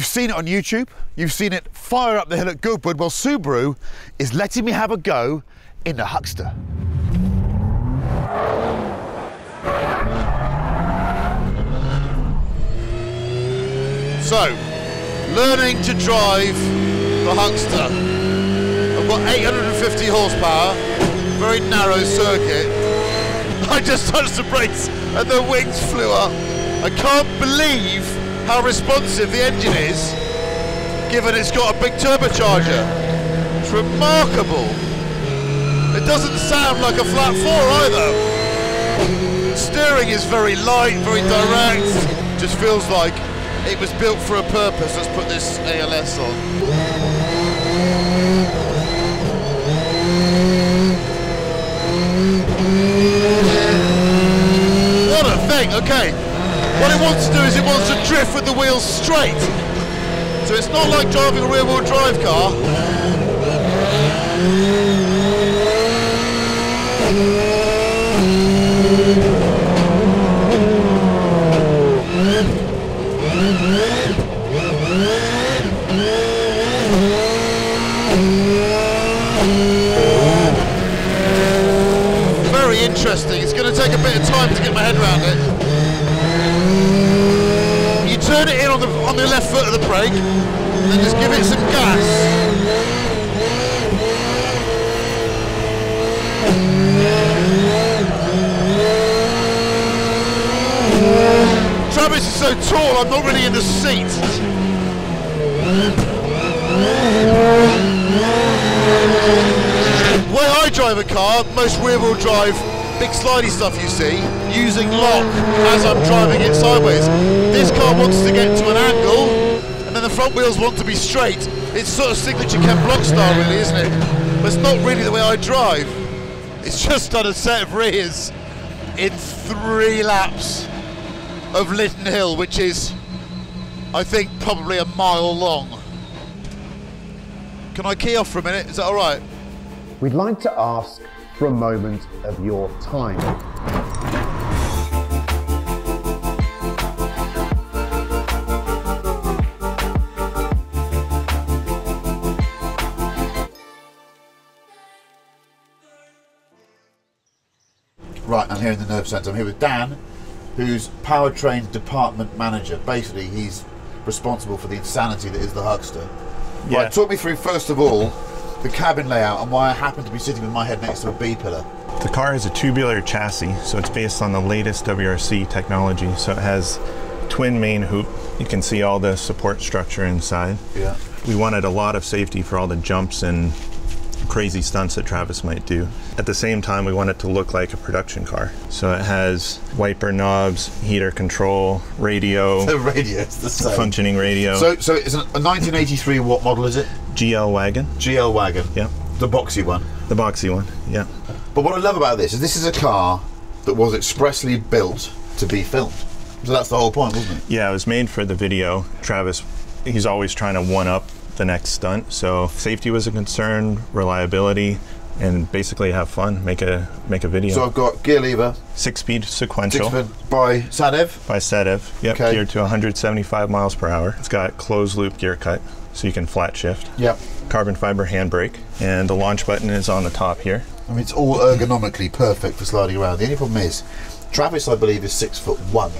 You've seen it on YouTube, you've seen it fire up the hill at Goodwood. Well, Subaru is letting me have a go in the Huckster. So, learning to drive the Huckster. I've got 850 horsepower, very narrow circuit. I just touched the brakes and the wings flew up. I can't believe how responsive the engine is, given it's got a big turbocharger. It's remarkable. It doesn't sound like a flat four either. Steering is very light, very direct. Just feels like it was built for a purpose. Let's put this ALS on. What a thing, okay. What it wants to do is it wants to drift with the wheels straight. So it's not like driving a rear wheel drive car. Very interesting. It's going to take a bit of time to get my head around it. You turn it in on the on the left foot of the brake, and then just give it some gas. Travis is so tall, I'm not really in the seat. The way I drive a car, most rear-wheel drive, big slidey stuff you see, using lock as I'm driving it sideways. This car wants to get to an angle, front wheels want to be straight. It's sort of signature Ken Block style, really, isn't it? But it's not really the way I drive. It's just done a set of rears in three laps of Lydden Hill, which is, I think, probably a mile long. Can I key off for a minute? Is that all right? We'd like to ask for a moment of your time. Right, I'm here in the nerve centre. I'm here with Dan, who's powertrain department manager. Basically, he's responsible for the insanity that is the Huckster. Yeah. Right, talk me through first of all the cabin layout and why I happen to be sitting with my head next to a B pillar. The car is a tubular chassis, so it's based on the latest WRC technology. So it has twin main hoop. You can see all the support structure inside. Yeah. We wanted a lot of safety for all the jumps and crazy stunts that Travis might do. At the same time, we want it to look like a production car. So it has wiper knobs, heater control, radio, The radio is the same. functioning radio, So, so it's a, a 1983. What model is it? GL wagon. GL wagon. Yeah, The boxy one. the boxy one. Yeah. But what I love about this is this is a car that was expressly built to be filmed. So that's the whole point, wasn't it? Yeah, it was made for the video. Travis, he's always trying to one up the next stunt. So safety was a concern, reliability, and basically have fun, make a make a video. So I've got gear lever, Six speed six sequential by Sadev. by Sadev. Yep, Okay. geared to 175 miles per hour. It's got closed loop gear cut, so you can flat shift. Yep. Carbon fiber handbrake, and the launch button is on the top here. I mean, it's all ergonomically perfect for sliding around. The only problem is, Travis, I believe, is six foot one.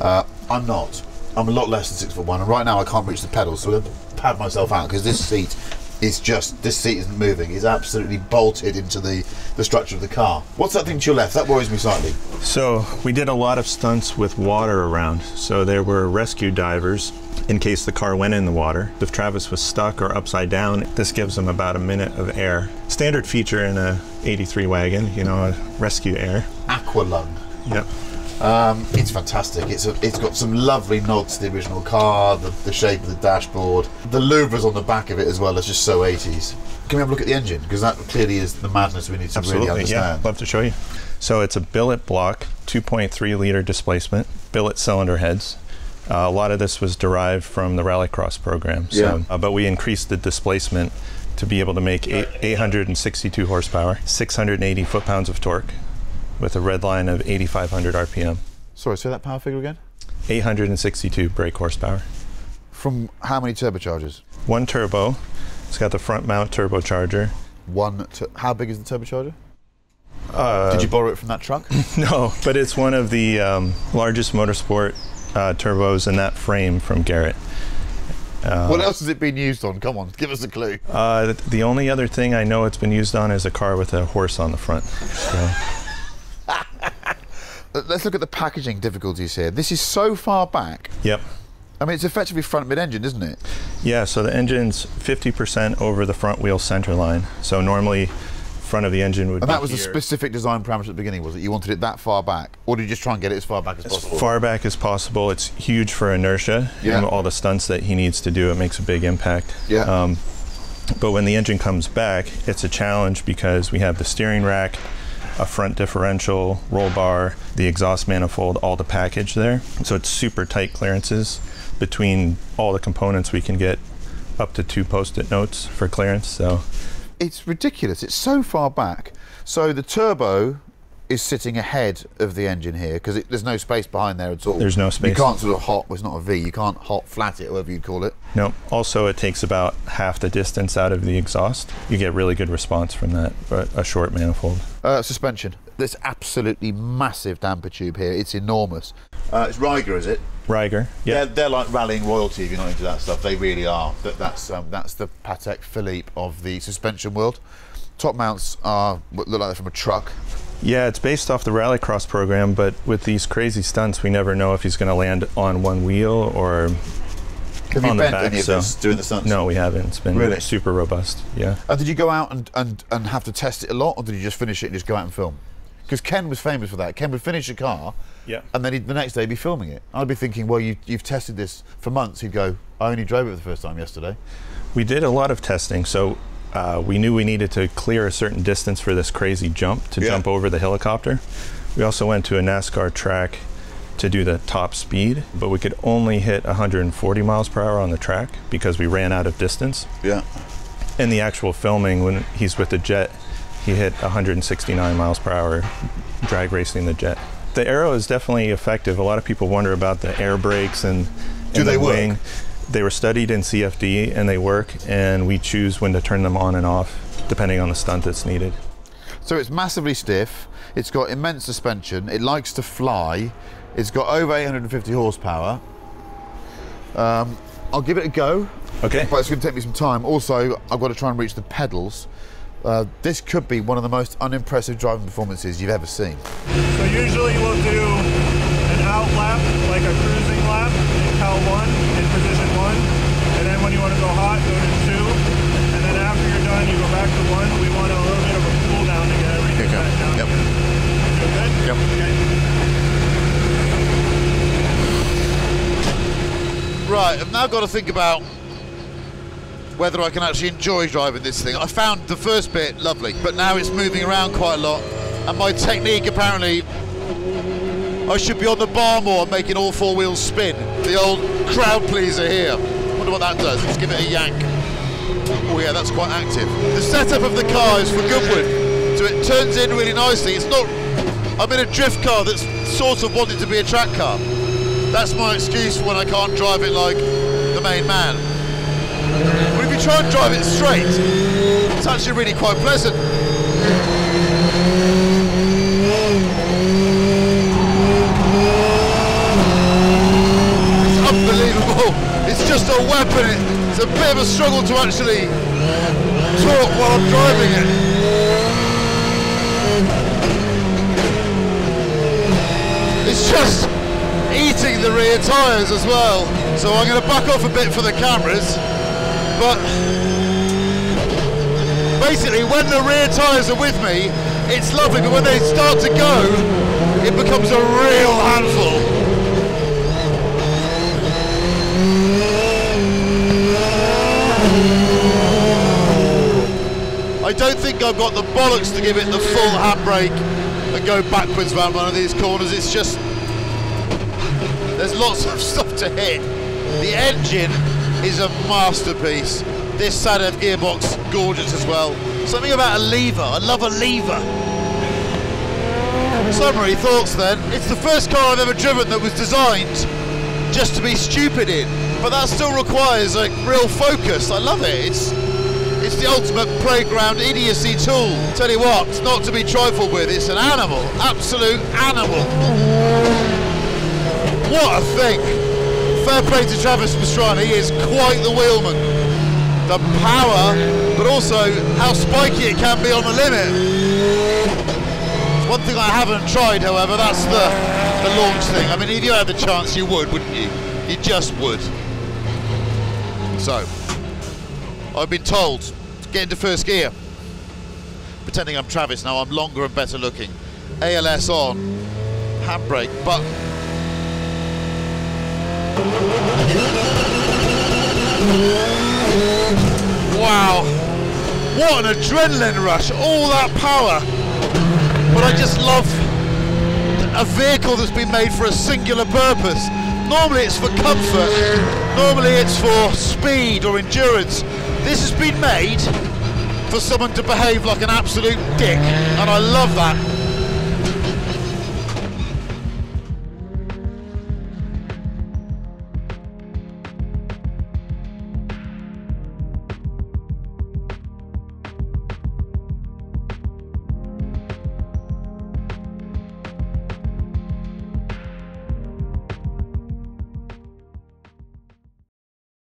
Uh, I'm not. I'm a lot less than six foot one, and right now I can't reach the pedals, so I'm going to pad myself out because this seat is just this seat isn't moving. It's absolutely bolted into the the structure of the car. What's that thing to your left? That worries me slightly. So we did a lot of stunts with water around. So there were rescue divers in case the car went in the water. If Travis was stuck or upside down, this gives him about a minute of air. Standard feature in a 83 wagon, you know, a rescue air. Aqualung. Yep. Um, it's fantastic. It's a, it's got some lovely nods to the original car, the, the shape of the dashboard, the louvres on the back of it as well. It's just so 80s. Can we have a look at the engine? Because that clearly is the madness we need to really Absolutely. yeah. Love to show you. So it's a billet block, 2.3 liter displacement, billet cylinder heads. Uh, a lot of this was derived from the Rallycross program. So, Yeah. uh, but we increased the displacement to be able to make eight, 862 horsepower, 680 foot pounds of torque, with a red line of 8,500 RPM, Sorry, say that power figure again. 862 brake horsepower. From how many turbochargers? One turbo. It's got the front mount turbocharger. One. How big is the turbocharger? Uh, Did you borrow it from that truck? No, but it's one of the um, largest motorsport uh, turbos in that frame from Garrett. what else has it been used on? Come on, give us a clue. Uh, the only other thing I know it's been used on is a car with a horse on the front. So, Let's look at the packaging difficulties here. This is so far back. yep. I mean, it's effectively front mid-engine, isn't it? Yeah, so the engine's 50% over the front wheel center line. So normally, front of the engine would And be that was a specific design parameter at the beginning, was it? You wanted it that far back, or did you just try and get it as far back as as possible? As far back as possible. It's huge for inertia Yeah. and all the stunts that he needs to do. It makes a big impact. Yeah. Um, but when the engine comes back, it's a challenge because we have the steering rack, a front differential, roll bar, the exhaust manifold, all the package there. So it's super tight clearances between all the components. We can get up to two post-it notes for clearance. So it's ridiculous. It's so far back. So the turbo is sitting ahead of the engine here because there's no space behind there at all. There's no space. You can't sort of hot. Well, it's not a V. You can't hot flat it, whatever you'd call it. no. Also, it takes about half the distance out of the exhaust. You get really good response from that, but a short manifold. Uh, suspension. This absolutely massive damper tube here. It's enormous. Uh, it's Reiger, is it? Reiger. They're, they're like rallying royalty if you're not into that stuff. They really are. That, that's um, that's the Patek Philippe of the suspension world. Top mounts are look like they're from a truck. Yeah, it's based off the Rallycross program, but with these crazy stunts, we never know if he's going to land on one wheel or Have you on the bent back. any of so doing the stunts? no, we haven't. It's been Really? super robust. Yeah. And did you go out and, and, and have to test it a lot, or did you just finish it and just go out and film? Because Ken was famous for that. Ken would finish a car, Yeah. and then he'd, the next day be filming it. I'd be thinking, well, you, you've tested this for months. He'd go, I only drove it for the first time yesterday. We did a lot of testing, so uh, we knew we needed to clear a certain distance for this crazy jump to Yeah. jump over the helicopter. We also went to a NASCAR track to do the top speed, but we could only hit 140 miles per hour on the track because we ran out of distance. Yeah. in the actual filming when he's with the jet he hit 169 miles per hour drag racing the jet the aero is definitely effective a lot of people wonder about the air brakes and, Do and they the work? Wing they were studied in cfd and they work and we choose when to turn them on and off depending on the stunt that's needed So it's massively stiff. It's got immense suspension. It likes to fly. It's got over 850 horsepower. Um, I'll give it a go, okay but it's going to take me some time. Also, I've got to try and reach the pedals. Uh, this could be one of the most unimpressive driving performances you've ever seen. So usually we'll do an out lap, like a cruising lap in cal one, in position one, and then when you want to go hot, go to two, and then after you're done, you go back to one. We want a little bit of a cool down to get everything Okay. back down. Yep. Feel good? Yep. Okay. Right, I've now got to think about whether I can actually enjoy driving this thing. I found the first bit lovely, but now it's moving around quite a lot, and my technique apparently. I should be on the bar more, making all four wheels spin. The old crowd pleaser here. Wonder what that does. Let's give it a yank. Oh yeah, that's quite active. The setup of the car is for Goodwood, so it turns in really nicely. It's not. I'm in a drift car that's sort of wanted to be a track car. That's my excuse for when I can't drive it like the main man. But if you try and drive it straight, it's actually really quite pleasant. It's unbelievable. It's just a weapon. It's a bit of a struggle to actually talk while I'm driving it. It's just eating the rear tyres as well. So I'm going to back off a bit for the cameras. But basically, when the rear tyres are with me, it's lovely. But when they start to go, it becomes a real handful. I don't think I've got the bollocks to give it the full handbrake and go backwards around one of these corners. It's just there's lots of stuff to hit. The engine is a masterpiece. This Sadev gearbox, gorgeous as well. Something about a lever. I love a lever. Summary thoughts then. It's the first car I've ever driven that was designed just to be stupid in. But that still requires like real focus. I love it. It's it's the ultimate playground idiocy tool. Tell you what, it's not to be trifled with. It's an animal, absolute animal. What a thing! Fair play to Travis Pastrana. He is quite the wheelman. The power, but also how spiky it can be on the limit. One thing I haven't tried, however, that's the, the launch thing. I mean, if you had the chance, you would, wouldn't you? You just would. So, I've been told to get into first gear. Pretending I'm Travis now, I'm longer and better looking. ALS on, handbrake button. Wow, what an adrenaline rush, all that power. But I just love a vehicle that's been made for a singular purpose. Normally it's for comfort, normally it's for speed or endurance. This has been made for someone to behave like an absolute dick, and I love that.